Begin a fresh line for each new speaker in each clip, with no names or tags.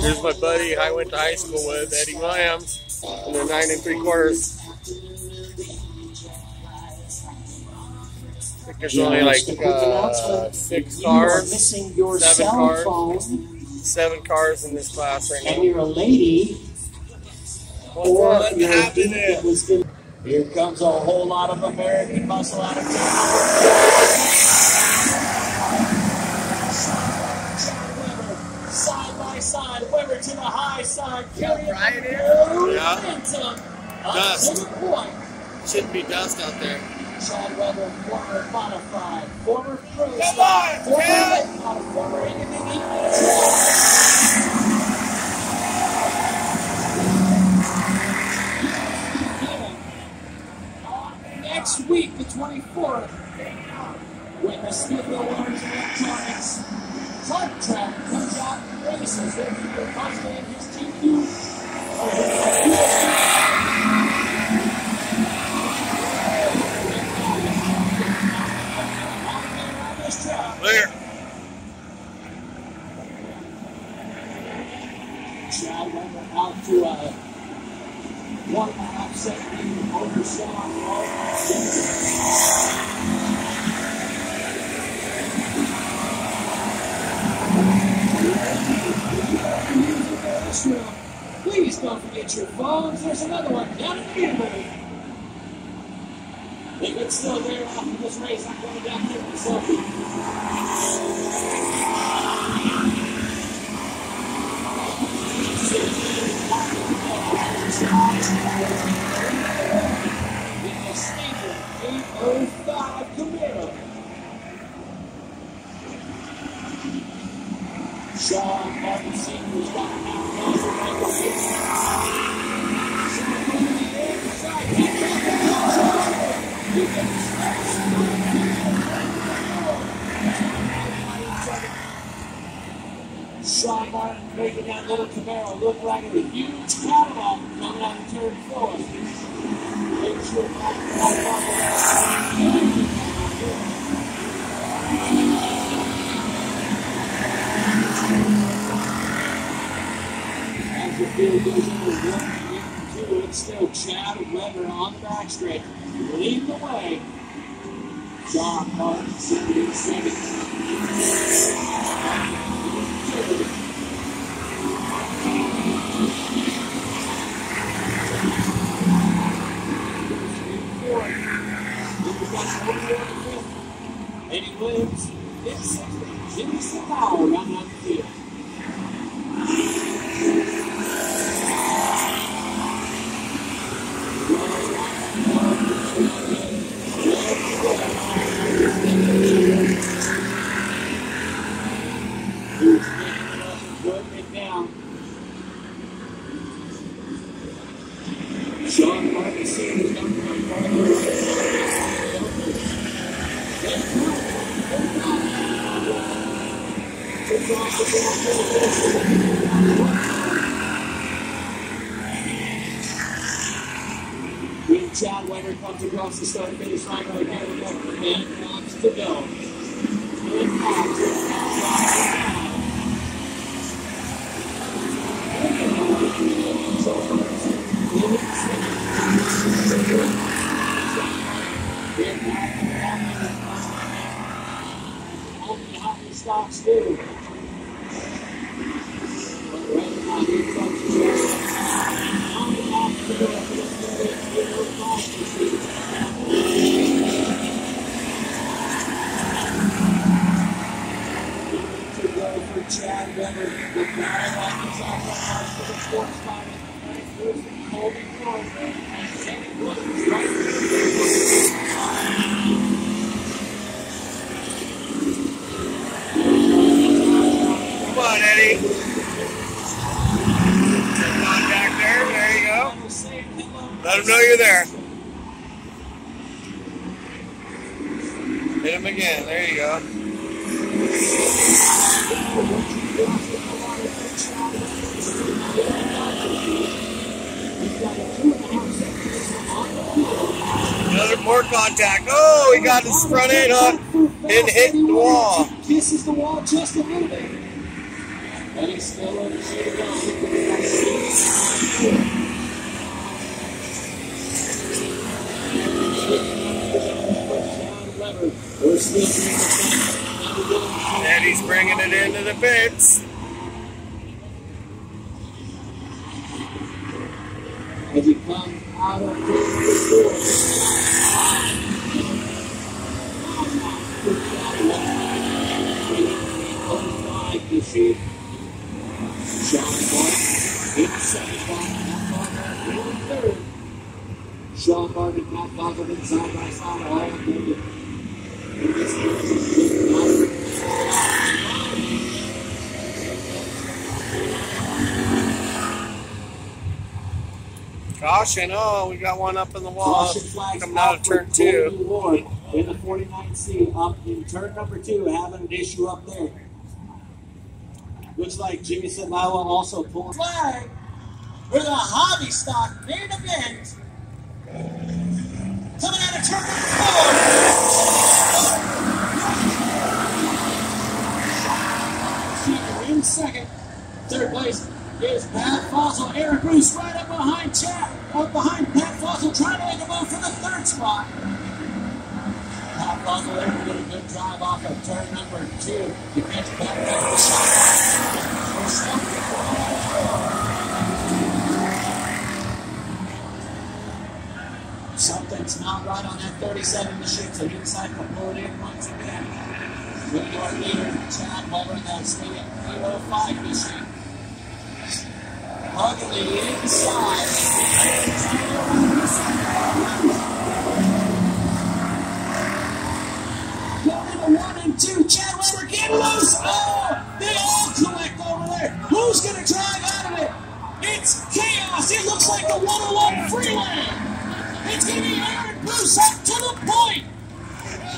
Here's my buddy I went to high school with, Eddie Williams, in the nine and three quarters. I think there's only like uh, six cars,
missing your
seven cars.
phone
seven cars in this class right
and
now.
you're a lady or
What's
you're a dude
happening?
that was in. Here comes a whole lot of American muscle out of town. Side by side, Weber to the high side, carrying
here?
no
Yeah.
up
Dust.
to the point.
Shouldn't be dust out there.
Chad Weber, former modified, former pro star, former, uh, former. Next week, the 24th, when the Smithville Orange Electronics truck track comes out and races, there'll be your Mustang, his GQ, this track.
Clear.
Chad Weber out to a one half second lead over Please don't forget your phones. There's another one down in the neighborhood. If it's still there after this race, I'm going down here myself. in the Stadium 805 Camaro. Sean Martin Sr. is got now. Sean Martin making that little Camaro look like a huge Cadillac coming out of turn four. Make sure As two, it's still Chad Weber on the back straight, leading the way. John Martin sitting in second. Eddie Williams, it's Jimmy Savile rounding out the field. Weber comes across the start finish line right got ten laps to go. Ten laps. Only how stocks do. But right now, here comes Chad. On the back to the left, to go for Chad Weber. The battle on the top of the fourth spot. Colby Thornton and Kenny Williams right
On, Eddie. Contact there. There you go. Let him know you're there. Hit him again. There you go. Another more contact. Oh, he got his front end hook and hit the wall.
Kisses the wall just a little bit. And he's still on the
And he's bringing it into the pits.
as he comes out of the door. Sean Martin in second spot, Matt Barker in third. Sean Martin and Matt Barker side by side, in the in this
Caution, oh, we got one up in the wall.
Caution flags
Coming out of turn two.
Ward in the 49C up in turn number two, having an issue up there. Looks like Jimmy Samawa also pulling flag for the hobby stock main event. Coming out of turn four. In second, third place is Pat Fossil. Eric Bruce right up behind Chad, up behind Pat Fossil, trying to make a move for the third spot. Pat Fossil drive off of turn number two. You catch Pat Fossil. Something's not right on that 37 machine, so inside can pull it in once again. With your leader, Chad Mulder, that stadium 305 machine. Hugging inside. Going to one and two. Chad Weber get loose. Oh, they all collect over there. Who's going to drive out of it? It's chaos. It looks like the 101 freeway. It's going to be Aaron Bruce up to the point.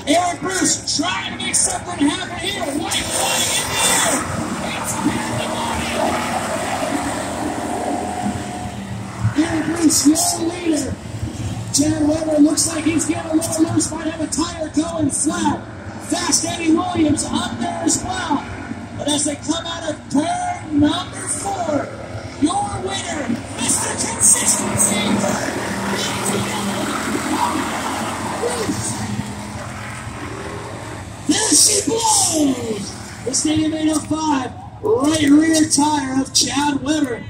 Aaron Bruce trying to make something happen here. White flag in the air. Aaron Bruce, your leader. Chad Weber looks like he's getting a little loose. Might have a tire going flat. Fast Eddie Williams up there as well. But as they come out of turn number four, your winner, Mr. Consistency. There she blows! The Stadium 805, right rear tire of Chad Weber.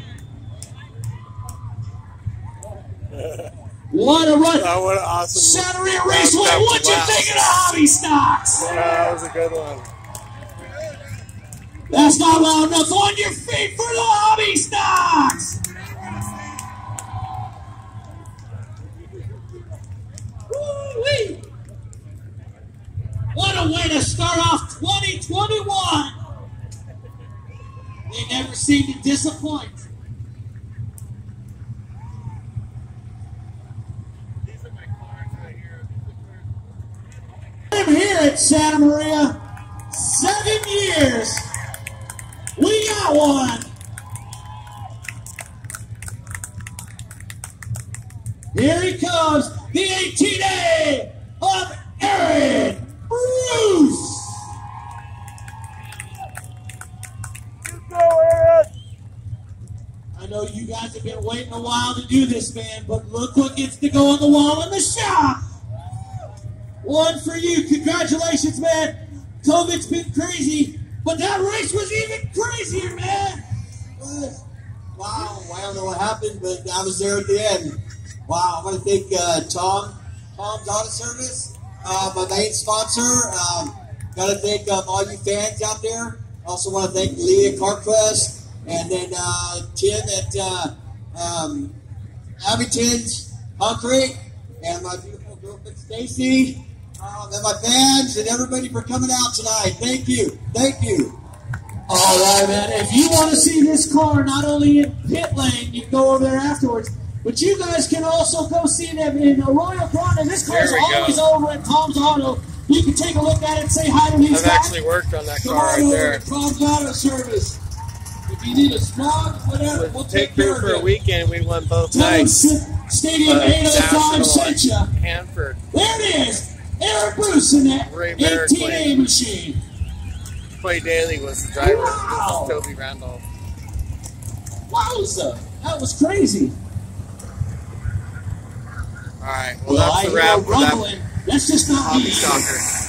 What a run!
Oh, what an awesome.
Saturday Raceway, what you think of the hobby stocks?
Yeah, that was a good one.
That's not loud enough. On your feet for the hobby stocks! Woo-wee. What a way to start off 2021! They never seem to disappoint. I'm here at Santa Maria. Seven years. We got one. Here he comes, the 18A of Aaron Bruce. You go, Aaron. I know you guys have been waiting a while to do this, man, but look what gets to go on the wall in the shop. One for you. Congratulations, man. COVID's been crazy, but that race was even crazier, man.
Wow, I don't know what happened, but I was there at the end. Wow, I want to thank uh, Tom, Tom's Auto Service, uh, my main sponsor. Um, Got to thank um, all you fans out there. Also want to thank Leah CarQuest and then uh, Tim at uh, um, Abington's Concrete and my beautiful girlfriend Stacy um, and my fans and everybody for coming out tonight. Thank you. Thank you.
All right, man. If you want to see this car, not only in pit lane, you can go over there afterwards. But you guys can also go see them in Arroyo Grande. This car's
There we go.
always over at Tom's Auto. You can take a look at it and say hi to these
I've
guys.
actually worked on that
Come
car
on
right
over
there.
to Tom's Auto Service. If you need a smog, whatever, we'll
With
take
Take
care of it.
for a weekend, we won both
Tell
nights.
Stadium
Uh,
805
National
sent you.
Hanford.
There it is. Eric Bruce in that
Ray Merrick
18A machine.
Clay Daly was the driver.
Wow.
This is Toby Randolph.
Wowza! That was crazy.
All right. Well,
Well, I
that's the
hear
wrap for that
rumbling. That's just not me.
soccer.